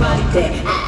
Right there.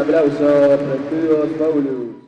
aplauso, Francisco Paulus.